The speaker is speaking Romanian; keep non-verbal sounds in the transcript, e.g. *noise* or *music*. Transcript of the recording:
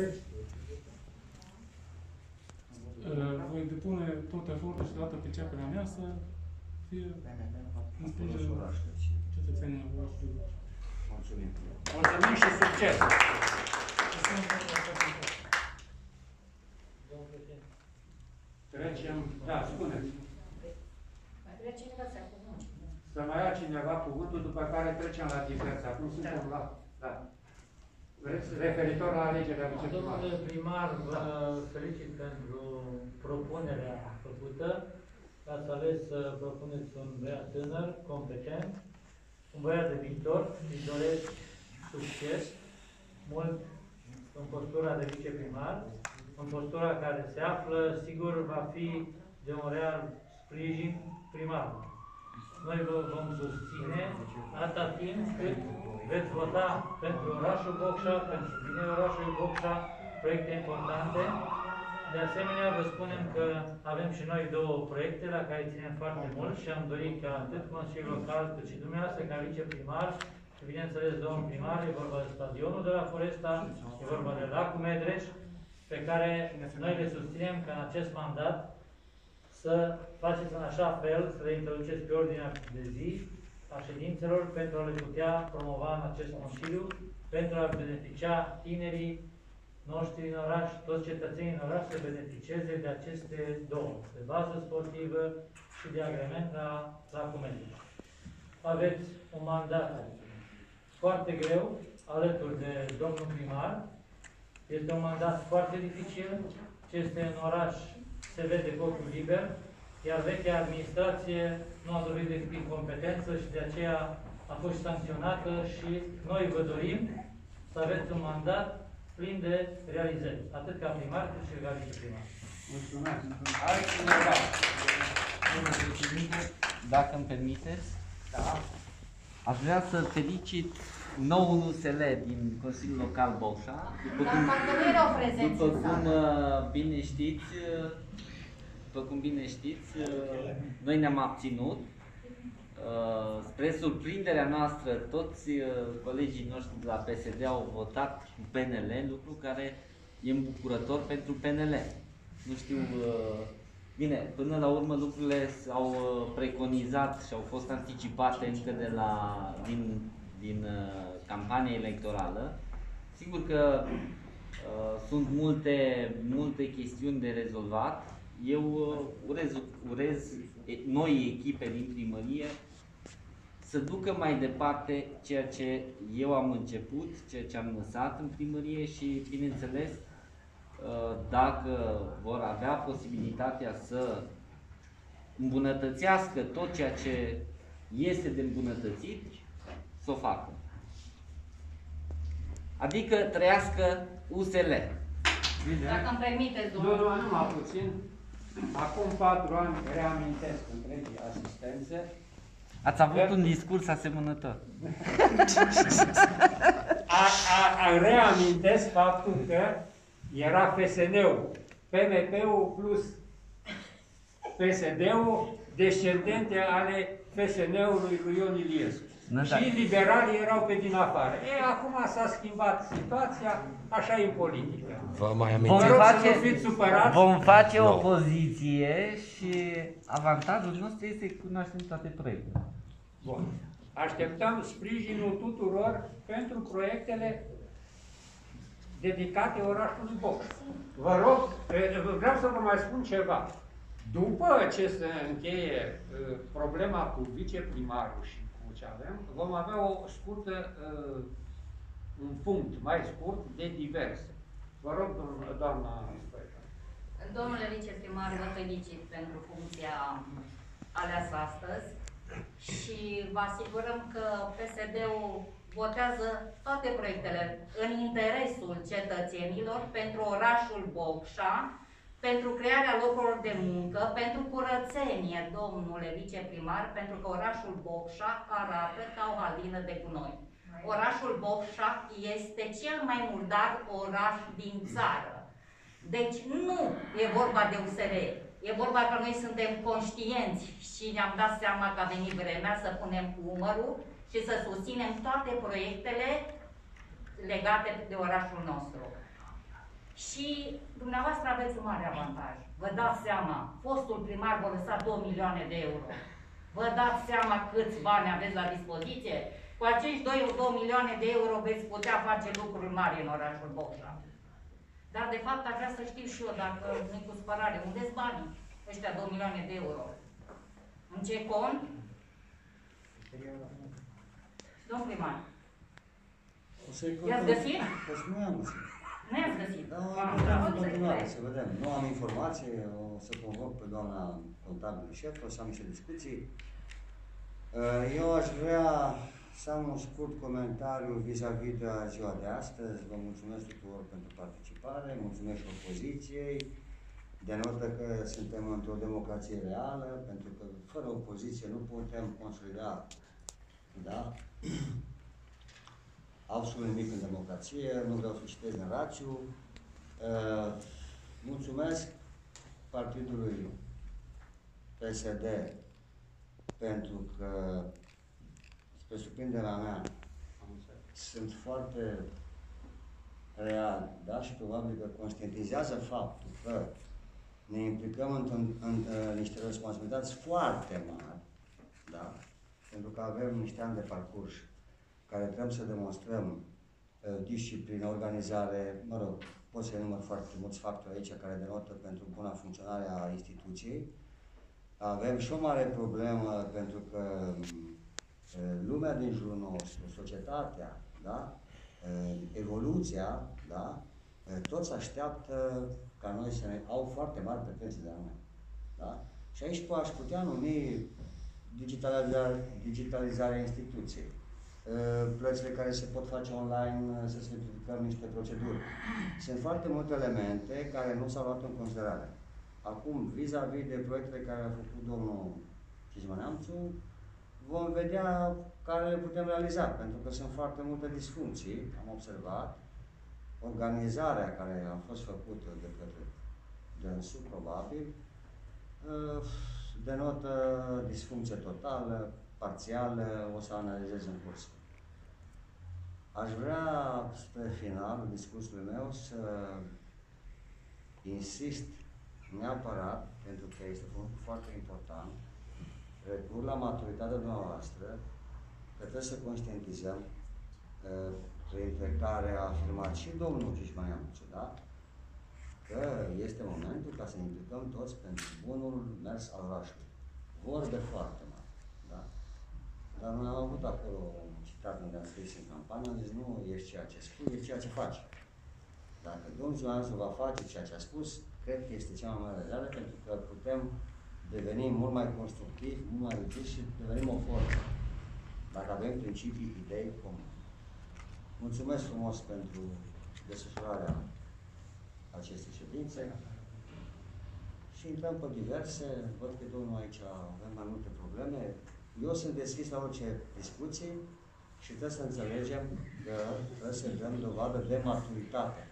aveți, uh, voi depune tot efortul și toată priceperea mea să fie în sprijinul cetățenilor voștri. Mulțumim. Mulțumim și succes! Trecem, da, spuneți. Să mai ia cineva cuvântul, după care trecem la diverse. Acum suntem la... Da. Vreți referitor la alegerea viceprimar? Domnule primar, vă felicit pentru propunerea făcută. Ați ales să propuneți un băiat tânăr, competent, un băiat de viitor, îi doresc succes, mult în postura de viceprimar, în postura care se află, sigur, va fi de un real sprijin primar. Noi vă vom susține atâta timp cât veți vota pentru orașul Bocșa, pentru bine orașului Bocșa, proiecte importante. De asemenea, vă spunem că avem și noi două proiecte la care ținem foarte mult și am dorit ca atât Consiliul Local cât și dumneavoastră ca viceprimar și bineînțeles domnul primar, e vorba de stadionul de la Foresta, e vorba de lacul Medreș, pe care noi le susținem că în acest mandat să faceți în așa fel, să le introduceți pe ordinea de zi a ședințelor pentru a le putea promova în acest Consiliu, pentru a beneficia tinerii noștri în oraș, toți cetățenii în oraș să beneficieze de aceste două, de bază sportivă și de agrement la, la Comedie. Aveți un mandat foarte greu, alături de domnul primar. Este un mandat foarte dificil, ce este în oraș se vede cu ochiul liber, iar vechea administrație nu a dovedit decât incompetență și de aceea a fost sancționată și noi vă dorim să aveți un mandat plin de realizări, atât ca primar cât și ca viceprimar. Mulțumesc. Altcineva? Domnule președinte, dacă îmi permiteți, Da. aș vrea să felicit noul USL din Consiliul Local Bocșa. După Dar cum, parcă nu erau prezenți după în cum sală. uh, bine știți, uh, după cum bine știți, uh, noi ne-am abținut. Uh, Spre surprinderea noastră, toți uh, colegii noștri de la PSD au votat cu PNL, lucru care e îmbucurător pentru PNL. Nu știu, uh, bine, până la urmă lucrurile s-au uh, preconizat și au fost anticipate încă de la, din, din uh, campania electorală. Sigur că uh, sunt multe, multe chestiuni de rezolvat. Eu uh, urez, urez e- noi echipe din primărie să ducă mai departe ceea ce eu am început, ceea ce am lăsat în primărie și, bineînțeles, uh, dacă vor avea posibilitatea să îmbunătățească tot ceea ce este de îmbunătățit, să o facă. Adică trăiască USL. Bine. Dacă îmi permiteți, Nu, domnul. nu, numai puțin. Acum patru ani reamintesc întregii asistențe. Ați avut un discurs asemănător. *laughs* A, a, a reamintesc faptul că era FSN-ul, PMP-ul plus PSD-ul, descendente ale FSN-ului lui Ion Iliescu. Nu, da. Și liberalii erau pe din afară. E, acum s-a schimbat situația, așa e în politică. Vă mai Vom Vă amintiți? rog să face, nu fiți supărați. vom face Nu. opoziție și avantajul nostru este că cunoaștem toate proiectele. Bun. Așteptăm sprijinul tuturor pentru proiectele dedicate orașului Box. Vă rog, e, vreau să vă mai spun ceva. După ce se încheie e, problema cu viceprimarul și cu ce avem, vom avea o scurtă, e, un punct mai scurt de diverse. Vă rog, domn- doamna Stoica. Domnule viceprimar, vă felicit pentru funcția aleasă astăzi și vă asigurăm că PSD-ul votează toate proiectele în interesul cetățenilor pentru orașul Bocșa, pentru crearea locurilor de muncă, pentru curățenie, domnule viceprimar, pentru că orașul Bocșa arată ca o halină de gunoi. Orașul Bocșa este cel mai murdar oraș din țară. Deci nu e vorba de USR, e vorba că noi suntem conștienți și ne-am dat seama că a venit vremea să punem umărul și să susținem toate proiectele legate de orașul nostru. Și dumneavoastră aveți un mare avantaj. Vă dați seama, fostul primar vă lăsa 2 milioane de euro. Vă dați seama câți bani aveți la dispoziție? Cu acești 2, 2 milioane de euro veți putea face lucruri mari în orașul Bocșa. Dar de fapt aș vrea să știu și eu, dacă nu cu spărare, unde sunt banii? Ăștia 2 milioane de euro. În ce cont? Domn primar, O să-i i-ați contăm. găsit? Păi nu am găsit. Nu i-ați găsit. Dar o Ah, contăm da, în continuare, înțeleg. să vedem. Nu am informație, o să convoc pe doamna contabil șef, o să am niște discuții. Uh, Eu aș vrea să am un scurt comentariu vis-a-vis de ziua de astăzi. Vă mulțumesc tuturor pentru participare, mulțumesc și opoziției. Denotă că suntem într-o democrație reală, pentru că fără opoziție nu putem consolida da? Absolut nimic în democrație, nu vreau să citesc în rațiu. Uh, mulțumesc partidului PSD pentru că, spre surprinderea mea, sunt foarte real, da? Și probabil că conștientizează faptul că ne implicăm în, în, în, în niște responsabilități foarte mari, da? Pentru că avem niște ani de parcurs care trebuie să demonstrăm uh, disciplină, organizare, mă rog, pot să enumăr foarte mulți factori aici care denotă pentru buna funcționare a instituției. Avem și o mare problemă pentru că uh, lumea din jurul nostru, societatea, da? Uh, evoluția, da? Uh, toți așteaptă ca noi să ne au foarte mari pretenții de la noi. Da? Și aici aș putea numi digitalizarea, digitalizarea instituției. Uh, plățile care se pot face online, uh, să simplificăm niște proceduri. Sunt foarte multe elemente care nu s-au luat în considerare. Acum, vis-a-vis de proiectele care a făcut domnul Cizmaneamțu, vom vedea care le putem realiza, pentru că sunt foarte multe disfuncții, am observat, organizarea care a fost făcută de către dânsul, probabil, uh, denotă disfuncție totală, parțială, o să analizez în curs. Aș vrea, spre finalul discursului meu, să insist neapărat, pentru că este un lucru foarte important, recur la maturitatea noastră, că trebuie să conștientizăm, uh, printre care a afirmat și domnul Cișmanianuțu, da? că este momentul ca să ne implicăm toți pentru bunul mers al orașului. Vorbe foarte mari, da? Dar noi am avut acolo un citat unde am scris în campanie, am zis, nu ești ceea ce spui, e ceea ce faci. Dacă domnul Ioansu va face ceea ce a spus, cred că este cea mai mare realizare, pentru că putem deveni mult mai constructivi, mult mai utili și devenim o formă. Dacă avem principii, idei comune. Mulțumesc frumos pentru desfășurarea acestei ședințe și intrăm pe diverse. Văd că domnul aici avem mai multe probleme. Eu sunt deschis la orice discuții și trebuie să înțelegem că trebuie să dăm dovadă de maturitate.